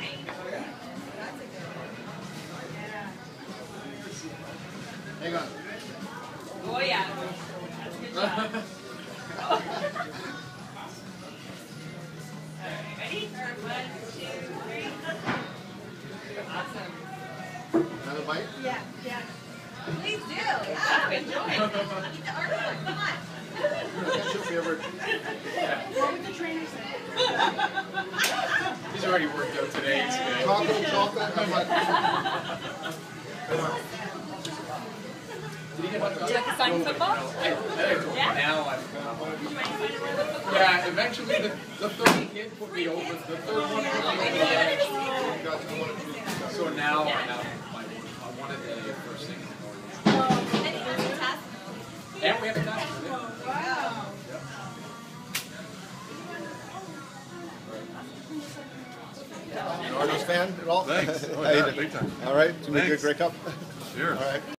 morning. Hang on. Oh yeah. That's good job. Alright, ready? One, two, three. Awesome. Another bite? Yeah, yeah. Please do. Yeah, Yeah. enjoy. Eat the article. Come on. What's your favorite? What would the trainer say? He's already worked out today. It's good. Chocolate, chocolate, and what? Did he get hot Would you like to sign football? I, I told Yeah? now I'm. Would you mind signing for the football? Yeah, eventually the, the third kid put me over. The third one put me over the edge. You guys don't want to choose. So now I have my I wanted the first thing in the morning. And he has a test. And we have a time. Wow. Argos fan at all? Thanks. Oh, yeah, big time. All right. Did we get a Grey Cup? Sure. All right.